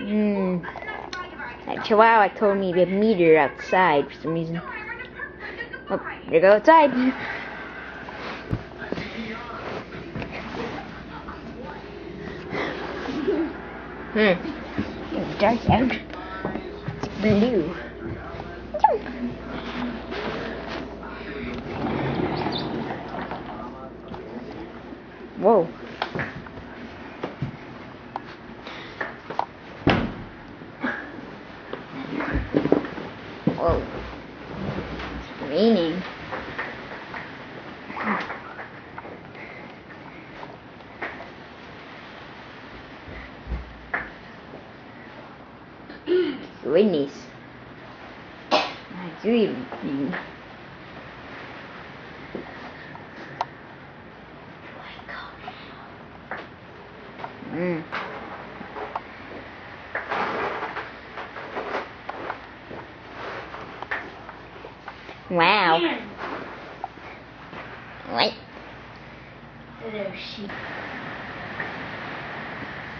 Hmm. That chihuahua told me to meet her outside for some reason. Oh, here go outside. Hmm. It's dark out. It's blue. Whoa. Whoa. It's raining. Goodness. I do even. Mm. Wow. What? Hello, sheep.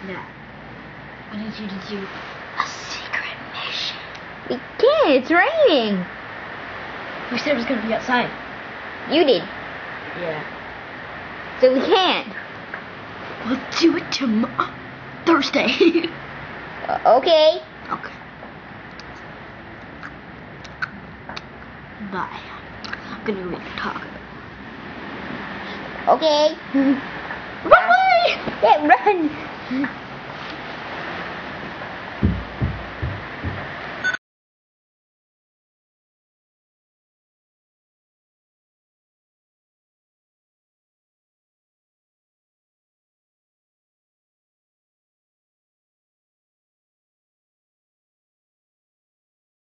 Now, I need you to do a secret mission. We can't. It's raining. We said it was gonna be outside. You did. Yeah. So we can't. We'll do it tomorrow. Thursday. Okay. Bye. I'm gonna read the talk. Okay. Run away! Yeah, run.